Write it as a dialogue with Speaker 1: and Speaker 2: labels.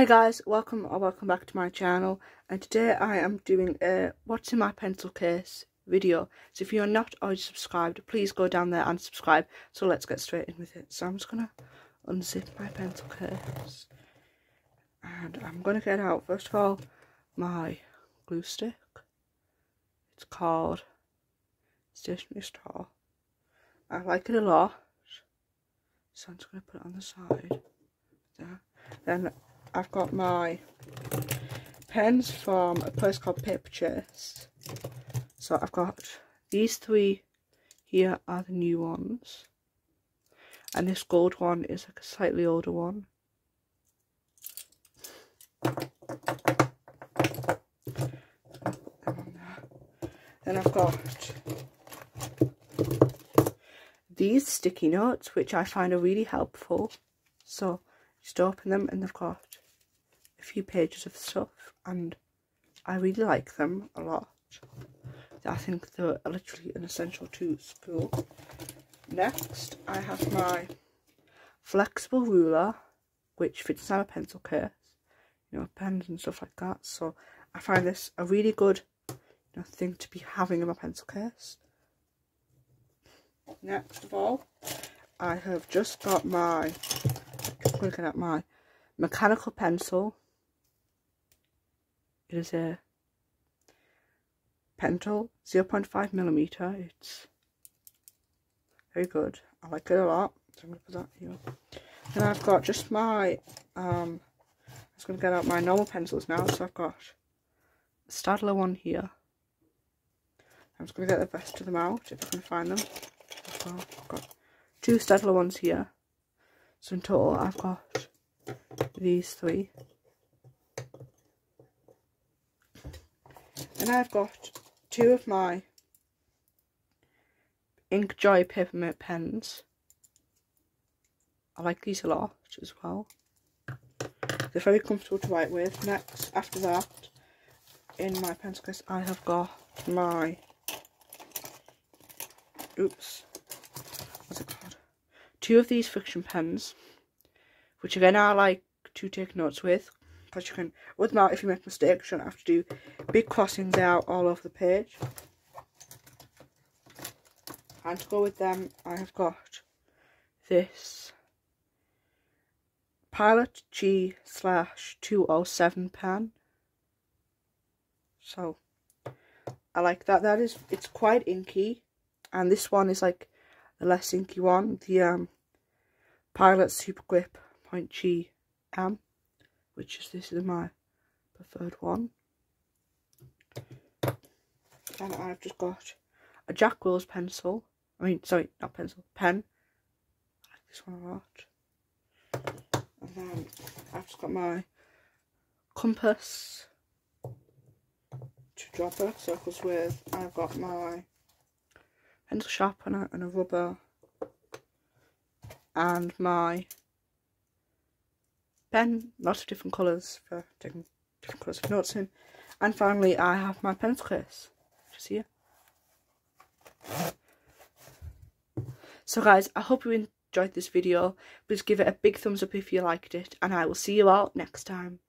Speaker 1: Hi guys, welcome or welcome back to my channel and today I am doing a what's in my pencil case video. So if you're not already subscribed, please go down there and subscribe. So let's get straight in with it. So I'm just going to unzip my pencil case and I'm going to get out first of all my glue stick. It's called Stationery Store. I like it a lot. So I'm just going to put it on the side there. Then I've got my pens from a place called Paperchase. So I've got these three here are the new ones. And this gold one is like a slightly older one. Then I've got these sticky notes, which I find are really helpful. So just open them and they've got a few pages of stuff and I really like them a lot. I think they're literally an essential to school. Next, I have my flexible ruler, which fits inside a pencil case, you know, pens and stuff like that. So I find this a really good you know, thing to be having in my pencil case. Next of all, I have just got my looking at my mechanical pencil. It is a Pentel 0.5 millimeter. It's very good. I like it a lot. So I'm going to put that here. Then I've got just my, um, I was going to get out my normal pencils now. So I've got a Staedtler one here. I'm just going to get the rest of them out if I can find them. I've got two Staedtler ones here. So in total I've got these three. And I've got two of my Inkjoy Papermate pens. I like these a lot as well. They're very comfortable to write with. Next, after that, in my pencil case, I have got my, oops, what's it called? two of these friction pens, which again I like to take notes with, because you can, with them if you make mistakes, you don't have to do big crossings out all over the page. And to go with them, I have got this Pilot G slash 207 pen. So, I like that. That is, it's quite inky. And this one is like the less inky one, the um, Pilot Super Grip Point G M, which is this is my preferred one. And I've just got a Jack Wills pencil. I mean, sorry, not pencil, pen. I like this one a lot. And then I've just got my compass to draw circles with. I've got my pencil sharpener and a rubber and my pen, lots of different colours for taking different colours of notes in. And finally I have my pencil case, just here. So guys, I hope you enjoyed this video. Please give it a big thumbs up if you liked it and I will see you all next time.